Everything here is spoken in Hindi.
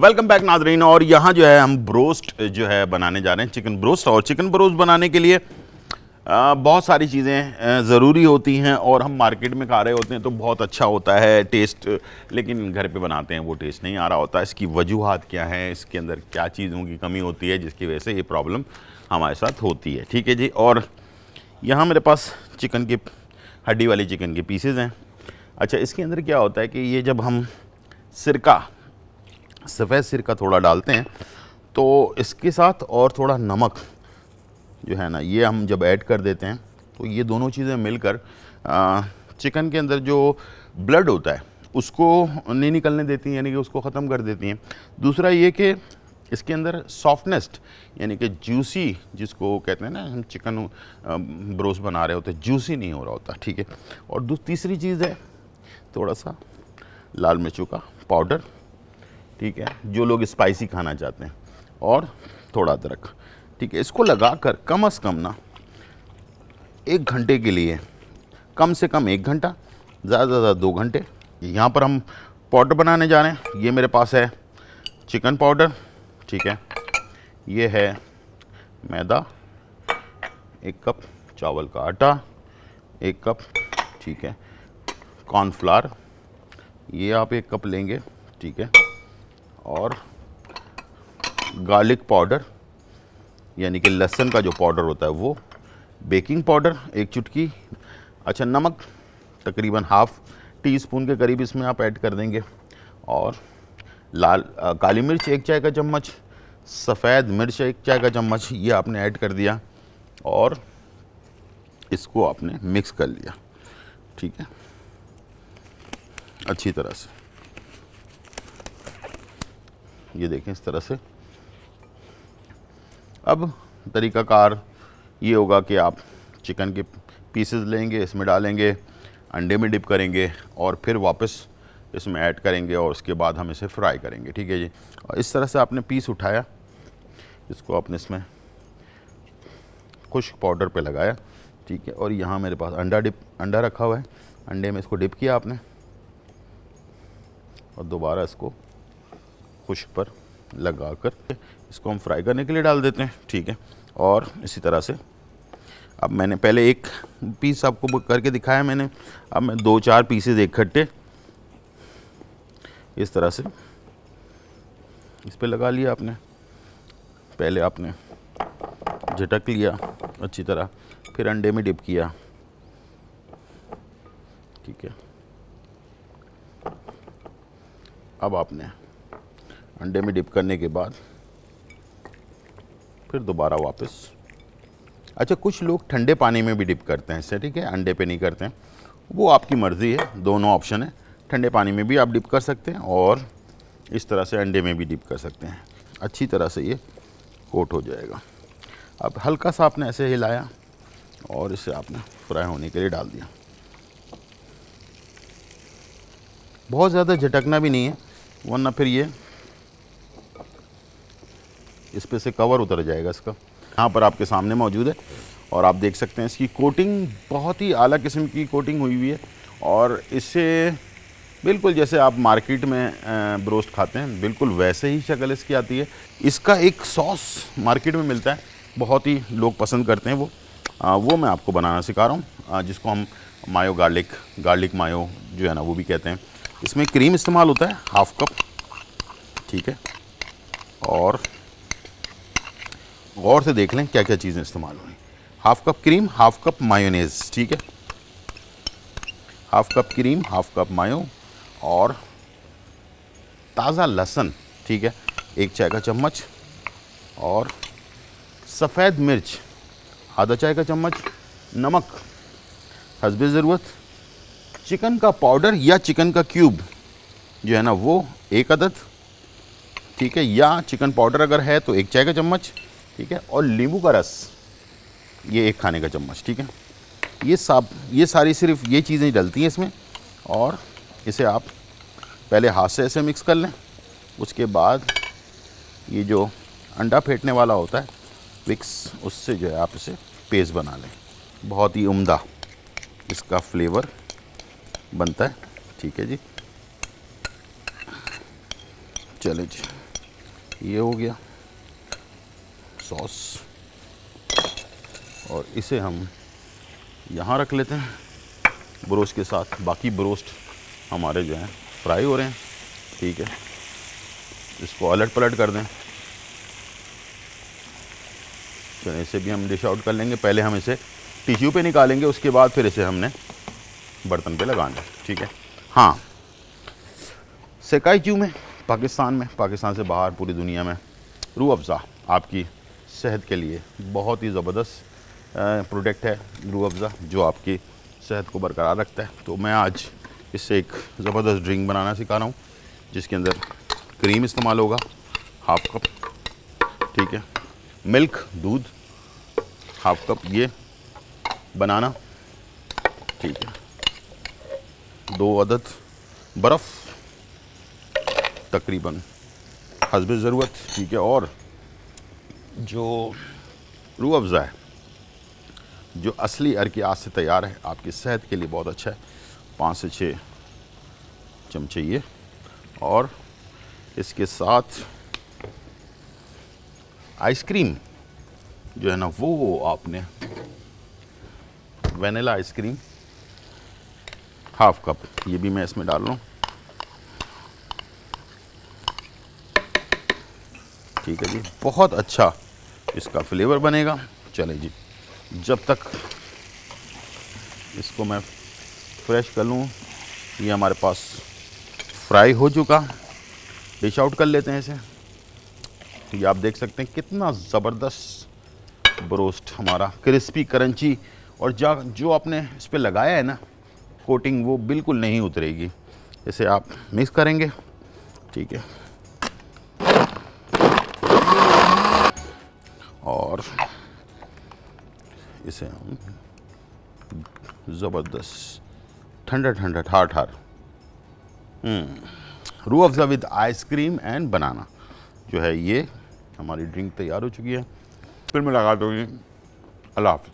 वेलकम बैक नाजरीन और यहाँ जो है हम ब्रोस्ट जो है बनाने जा रहे हैं चिकन ब्रोस्ट और चिकन ब्रोस्ट बनाने के लिए आ, बहुत सारी चीज़ें ज़रूरी होती हैं और हम मार्केट में खा रहे होते हैं तो बहुत अच्छा होता है टेस्ट लेकिन घर पे बनाते हैं वो टेस्ट नहीं आ रहा होता. इसकी वजूहत क्या है? इसके अंदर क्या चीज़ों की कमी होती है जिसकी वजह से ये प्रॉब्लम हमारे साथ होती है? ठीक है जी? और यहाँ मेरे पास चिकन की हड्डी वाली चिकन के पीसेज हैं. अच्छा इसके अंदर क्या होता है कि ये जब हम सिरका सफ़ेद सिरका थोड़ा डालते हैं तो इसके साथ और थोड़ा नमक जो है ना, ये हम जब ऐड कर देते हैं तो ये दोनों चीज़ें मिलकर चिकन के अंदर जो ब्लड होता है, उसको नहीं निकलने देती हैं, यानी कि उसको ख़त्म कर देती हैं। दूसरा ये कि इसके अंदर सॉफ्टनेस्ट यानी कि जूसी जिसको कहते हैं ना, हम चिकन ब्रोस बना रहे होते जूसी नहीं हो रहा होता, ठीक है? और तीसरी चीज़ है, थोड़ा सा लाल मिर्चों का पाउडर ठीक है, जो लोग स्पाइसी खाना चाहते हैं। और थोड़ा अदरक, ठीक है, इसको लगा कर कम अज़ कम ना एक घंटे के लिए, कम से कम एक घंटा, ज़्यादा से ज़्यादा दो घंटे, यहाँ पर हम पाउडर बनाने जा रहे हैं। ये मेरे पास है चिकन पाउडर ठीक है। ये है मैदा, एक कप चावल का आटा, एक कप, ठीक है कॉर्नफ्लावर ये आप एक कप लेंगे, ठीक है। और गार्लिक पाउडर यानी कि लहसुन का जो पाउडर होता है वो बेकिंग पाउडर एक चुटकी अच्छा नमक तकरीबन हाफ़ टी स्पून के करीब इसमें आप ऐड कर देंगे और लाल आ, काली मिर्च एक चाय का चम्मच सफ़ेद मिर्च एक चाय का चम्मच ये आपने ऐड कर दिया और इसको आपने मिक्स कर लिया ठीक है? अच्छी तरह से। ये देखें इस तरह से। अब तरीक़ाकार ये होगा कि आप चिकन के पीसेस लेंगे, इसमें डालेंगे, अंडे में डिप करेंगे और फिर वापस इसमें ऐड करेंगे और उसके बाद हम इसे फ्राई करेंगे, ठीक है जी? और इस तरह से आपने पीस उठाया, इसको आपने इसमें खुश्क पाउडर पे लगाया, ठीक है? और यहाँ मेरे पास अंडा डिप, अंडा रखा हुआ है, अंडे में इसको डिप किया आपने और दोबारा इसको खुश पर लगा कर इसको हम फ्राई करने के लिए डाल देते हैं, ठीक है? और इसी तरह से अब मैंने पहले एक पीस आपको करके दिखाया मैंने। अब मैं दो चार पीसेज इकट्ठे इस तरह से इस पर लगा लिया आपने। पहले आपने झटक लिया अच्छी तरह, फिर अंडे में डिप किया, ठीक है? अब आपने अंडे में डिप करने के बाद फिर दोबारा वापस। अच्छा कुछ लोग ठंडे पानी में भी डिप करते हैं इससे ठीक है? अंडे पे नहीं करते हैं। वो आपकी मर्ज़ी है, दोनों ऑप्शन है। ठंडे पानी में भी आप डिप कर सकते हैं और इस तरह से अंडे में भी डिप कर सकते हैं। अच्छी तरह से ये कोट हो जाएगा। अब हल्का सा आपने ऐसे हिलाया और इसे आपने फ्राई होने के लिए डाल दिया। बहुत ज़्यादा झटकना भी नहीं है, वरना फिर ये इस पर से कवर उतर जाएगा इसका। यहाँ पर आपके सामने मौजूद है और आप देख सकते हैं इसकी कोटिंग बहुत ही आला किस्म की कोटिंग हुई हुई है और इससे बिल्कुल जैसे आप मार्केट में ब्रोस्ट खाते हैं बिल्कुल वैसे ही शक्ल इसकी आती है। इसका एक सॉस मार्केट में मिलता है बहुत ही लोग पसंद करते हैं वो। आ, वो मैं आपको बनाना सिखा रहा हूँ जिसको हम मायो गार्लिक गार्लिक मायो जो है ना वो भी कहते हैं। इसमें क्रीम इस्तेमाल होता है हाफ़ कप ठीक है? और गौर से देख लें क्या क्या चीज़ें इस्तेमाल हुई। Half cup cream, half cup mayonnaise, ठीक है? Half cup cream, half cup mayo और ताज़ा लहसन, ठीक है? एक चाय का चम्मच और सफ़ेद मिर्च, आधा चाय का चम्मच, नमक, हसब ज़रूरत, चिकन का पाउडर या चिकन का क्यूब, जो है ना वो एक अदद, ठीक है? या चिकन पाउडर अगर है तो एक चाय का चम्मच ठीक है? और नींबू का रस, ये एक खाने का चम्मच, ठीक है? ये सब, ये सारी सिर्फ़ ये चीज़ें डलती हैं इसमें, और इसे आप पहले हाथ से ऐसे मिक्स कर लें। उसके बाद ये जो अंडा फेंटने वाला होता है विक्स उससे जो है आप इसे पेस्ट बना लें। बहुत ही उम्दा इसका फ्लेवर बनता है। ठीक है जी। चले जी। ये हो गया। सॉस और इसे हम यहाँ रख लेते हैं। ब्रोस्ट के साथ। बाकी ब्रोस्ट हमारे जो हैं, फ्राई हो रहे हैं। ठीक है। इसको अलट पलट कर दें। चलिए इसे भी हम डिश आउट कर लेंगे। पहले हम इसे टिश्यू पे निकालेंगे, उसके बाद फिर इसे हमने बर्तन पे लगाना ठीक है। हाँ। सेकाई चू में? पाकिस्तान में। पाकिस्तान से बाहर पूरी दुनिया में। रू अफ़ज़ा, आपकी सेहत के लिए बहुत ही ज़बरदस्त प्रोडक्ट है रू अफ़ज़ा जो आपकी सेहत को बरकरार रखता है। तो मैं आज इससे एक ज़बरदस्त ड्रिंक बनाना सिखा रहा हूँ, जिसके अंदर क्रीम इस्तेमाल होगा हाफ़ कप ठीक है? मिल्क दूध हाफ़ कप ये बनाना, ठीक है? दो अदद बर्फ़, तकरीबन हसब ज़रूरत, ठीक है? और जो रू अफ़ज़ा है, जो असली अर की आज से तैयार है, आपकी सेहत के लिए बहुत अच्छा है। पाँच से छः चमचे ये, और इसके साथ आइसक्रीम जो है ना, वो आपने वेनिला आइसक्रीम, हाफ़ कप, ये भी मैं इसमें डाल हूँ। ठीक है जी, बहुत अच्छा इसका फ्लेवर बनेगा। चले जी, जब तक इसको मैं फ्रेश कर लूँ, ये हमारे पास फ्राई हो चुका। डिश आउट कर लेते हैं इसे। तो ये आप देख सकते हैं कितना ज़बरदस्त ब्रोस्ट हमारा, क्रिस्पी, करंची, और जा, जो आपने इस पर लगाया है ना, कोटिंग वो बिल्कुल नहीं उतरेगी। इसे आप मिक्स करेंगे। ठीक है। इसे से ज़बरदस्त, ठंडा ठंडा, ठार ठार। Rooh Afza with ice cream and banana जो है ये हमारी ड्रिंक तैयार हो चुकी है। फिर मुलाकात होगी अल्लाह हाफ़